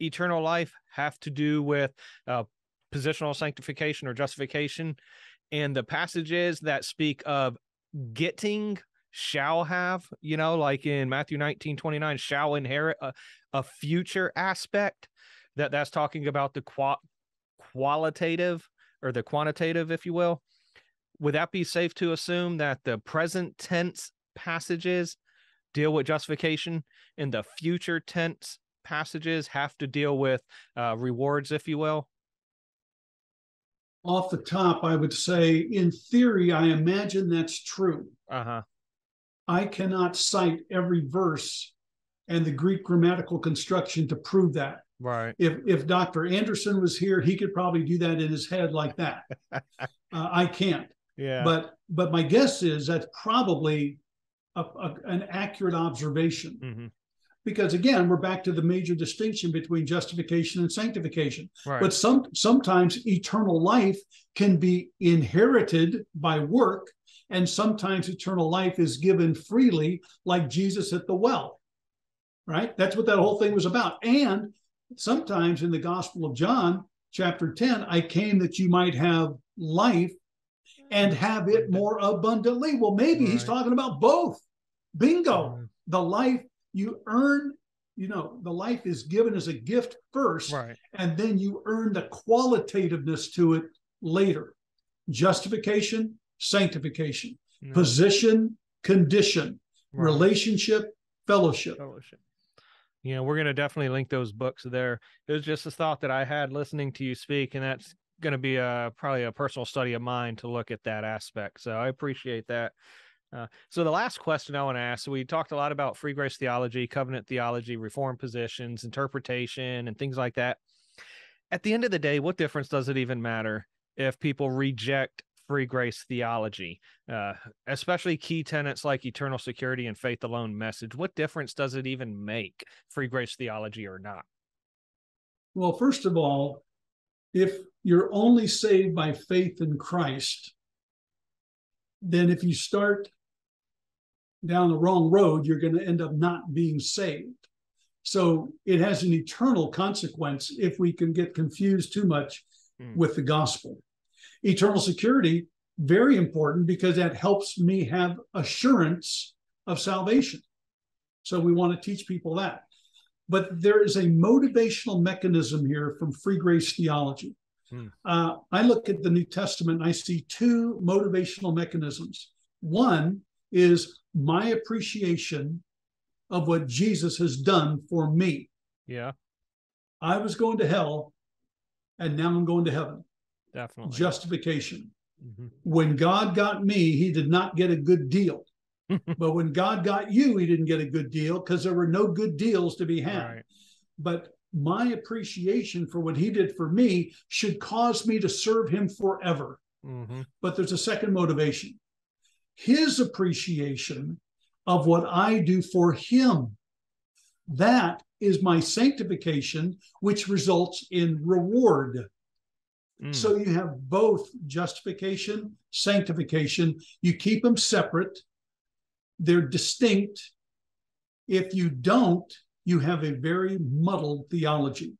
eternal life have to do with uh, positional sanctification or justification and the passages that speak of getting shall have, you know, like in Matthew 19, 29, shall inherit a, a future aspect that that's talking about the qua- qualitative or the quantitative, if you will. Would that be safe to assume that the present tense passages deal with justification and the future tense passages have to deal with uh, rewards, if you will? Off the top, I would say, in theory, I imagine that's true. Uh huh. I cannot cite every verse and the Greek grammatical construction to prove that. Right. If if Dr. Anderson was here, he could probably do that in his head like that. uh, I can't. Yeah. But but my guess is that's probably a, a, an accurate observation. Mm-hmm. Because again, we're back to the major distinction between justification and sanctification. Right. But some sometimes eternal life can be inherited by work and sometimes eternal life is given freely, like Jesus at the well. Right? That's what that whole thing was about. And sometimes in the Gospel of John, chapter 10, I came that you might have life and have it more abundantly. Well, maybe right. he's talking about both. Bingo. Right. The life you earn, you know, the life is given as a gift first, right. and then you earn the qualitativeness to it later. Justification, sanctification, no. position, condition, relationship, fellowship. Fellowship. You know, we're going to definitely link those books there. It was just a thought that I had listening to you speak, and that's going to be a probably a personal study of mine to look at that aspect. So I appreciate that. Uh, so the last question I want to ask, so we talked a lot about free grace theology, covenant theology, reform positions, interpretation, and things like that. At the end of the day, what difference does it even matter if people reject free grace theology, uh, especially key tenets like eternal security and faith alone message. What difference does it even make, free grace theology or not? Well, first of all, if you're only saved by faith in Christ, then if you start down the wrong road, you're going to end up not being saved. So it has an eternal consequence if we can get confused too much mm. with the gospel eternal security very important because that helps me have assurance of salvation. So we want to teach people that. But there is a motivational mechanism here from free grace theology. Hmm. uh, i look at the new testament and i see two motivational mechanisms. One is my appreciation of what jesus has done for me. Yeah. I was going to hell, and now I'm going to heaven. Definitely. Justification. Mhm. When God got me, he did not get a good deal. but when God got you, he didn't get a good deal because there were no good deals to be had. Right. But my appreciation for what he did for me should cause me to serve him forever. Mhm. But there's a second motivation his appreciation of what I do for him. That is my sanctification, which results in reward. Mm. So you have both justification, sanctification. You keep them separate, they're distinct. If you don't, you have a very muddled theology.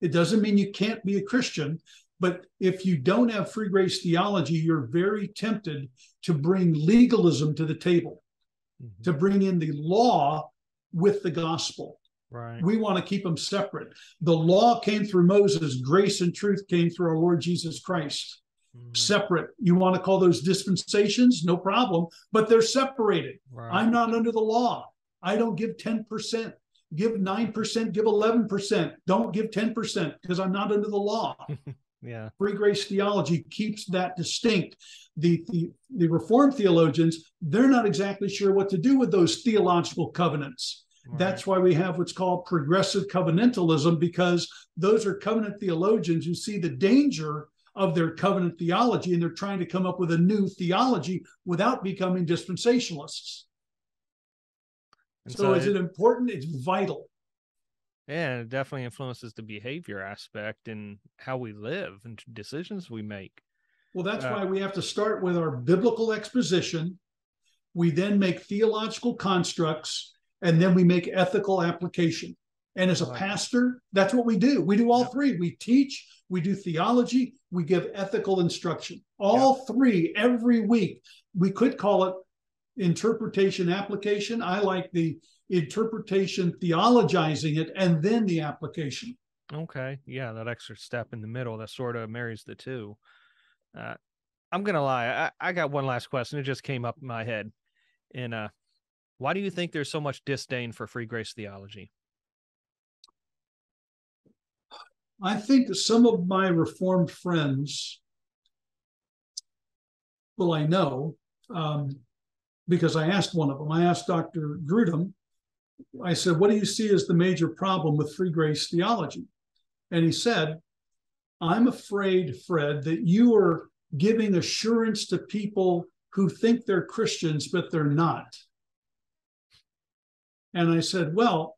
It doesn't mean you can't be a Christian, but if you don't have free grace theology, you're very tempted to bring legalism to the table, Mhm. to bring in the law with the gospel. Right. We want to keep them separate. The law came through Moses, grace and truth came through our Lord Jesus Christ. Mhm. Separate. You want to call those dispensations? No problem, but they're separated. Right. I'm not under the law. I don't give 10%. Give 9%, give 11%. Don't give 10% because I'm not under the law. yeah. Free grace theology keeps that distinct. The, the, the Reformed theologians, they're not exactly sure what to do with those theological covenants. Right. That's why we have what's called progressive covenantalism, because those are covenant theologians who see the danger of their covenant theology and they're trying to come up with a new theology without becoming dispensationalists. And So, is it important? It's vital. Yeah, it definitely influences the behavior aspect and how we live and decisions we make. Well, that's Uh, why we have to start with our biblical exposition. We then make theological constructs, and then we make ethical application. And as a pastor, that's what we do. We do all Yep. three. We teach, we do theology, we give ethical instruction. All three every week. We could call it interpretation application. I like the interpretation theologizing it and then the application. Okay. Yeah, that extra step in the middle that sort of marries the two. Uh, I'm gonna lie. I, I got one last question. It just came up in my head. And uh, why do you think there's so much disdain for free grace theology? I think some of my Reformed friends, well, I know um, because I asked one of them, I asked Dr. Grudem, I said, What do you see as the major problem with free grace theology? And he said, I'm afraid, Fred, that you are giving assurance to people who think they're Christians, but they're not. And I said, Well,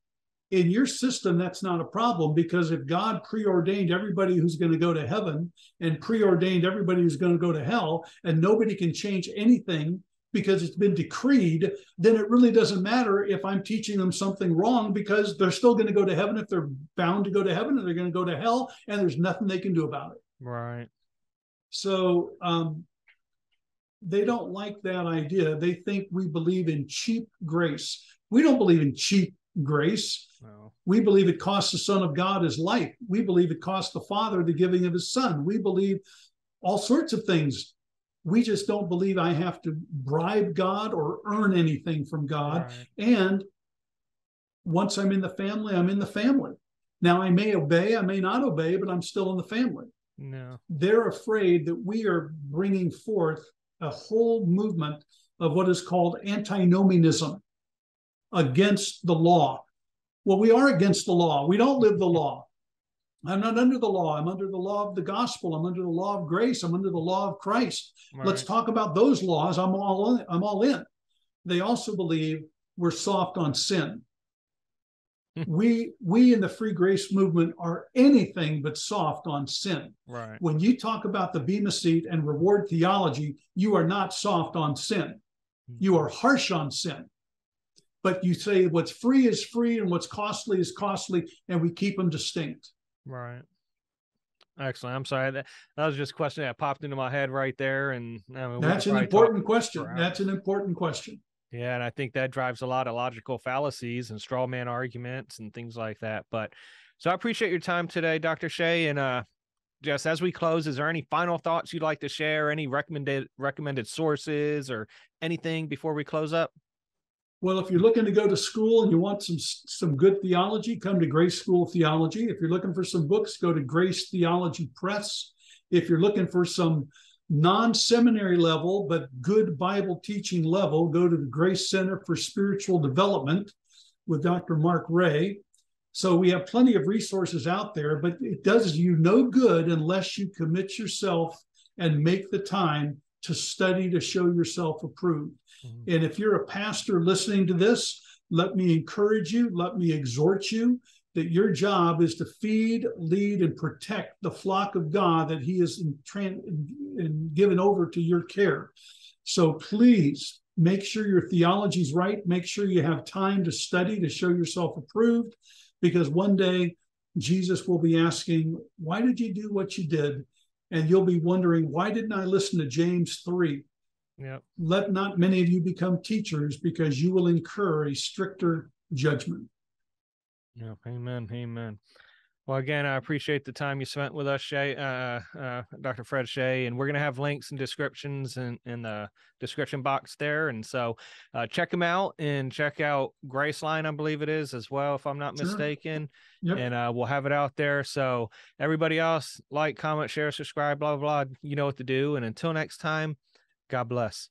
in your system, that's not a problem because if God preordained everybody who's going to go to heaven and preordained everybody who's going to go to hell, and nobody can change anything because it's been decreed, then it really doesn't matter if I'm teaching them something wrong because they're still going to go to heaven if they're bound to go to heaven and they're going to go to hell, and there's nothing they can do about it. Right. So um, they don't like that idea. They think we believe in cheap grace. We don't believe in cheap grace. Well, We believe it cost the Son of God his life. We believe it cost the Father the giving of his Son. We believe all sorts of things. We just don't believe I have to bribe God or earn anything from God. right. And once I'm in the family, I'm in the family. Now, I may obey, I may not obey, but I'm still in the family. No. They're afraid that we are bringing forth a whole movement of what is called antinomianism against the law. Well, we are against the law. We don't live the law. I'm not under the law. I'm under the law of the gospel. I'm under the law of grace. I'm under the law of Christ. Let's talk about those laws. I'm all in. I'm all in. They also believe we're soft on sin. Hmm. we we in the free grace movement are anything but soft on sin. Right. When you talk about the Bema seat and reward theology, you are not soft on sin. Hmm. You are harsh on sin. But you say what's free is free and what's costly is costly, and we keep them distinct. Right. Excellent. I'm sorry. That, that was just a question that popped into my head right there. And I mean, That's an important question. That's an important question. Yeah, and I think that drives a lot of logical fallacies and straw man arguments and things like that. But so I appreciate your time today, Dr. Chay. And uh just as we close, is there any final thoughts you'd like to share? Any recommended recommended sources or anything before we close up? Well, if you're looking to go to school and you want some some good theology, come to Grace School of Theology. If you're looking for some books, go to Grace Theology Press. If you're looking for some non-seminary level but good Bible teaching level, go to the Grace Center for Spiritual Development with Dr. Mark Ray. So we have plenty of resources out there, but it does you no good unless you commit yourself and make the time to study to show yourself approved. Mm-hmm. And if you're a pastor listening to this, let me encourage you, let me exhort you that your job is to feed, lead, and protect the flock of God that He has given over to your care. So please make sure your theology is right. Make sure you have time to study to show yourself approved, because one day Jesus will be asking, Why did you do what you did? And you'll be wondering, Why didn't I listen to James 3? Yep. Let not many of you become teachers because you will incur a stricter judgment. Yeah, amen, amen. Well, again, I appreciate the time you spent with us, Chay, uh, uh, Dr. Fred Chay, and we're going to have links and descriptions in, in the description box there. And so uh, check them out and check out Grace Line, I believe it is as well, if I'm not sure. mistaken. Yep. And uh, we'll have it out there. So everybody else, like, comment, share, subscribe, blah, blah, blah. You know what to do. And until next time, God bless.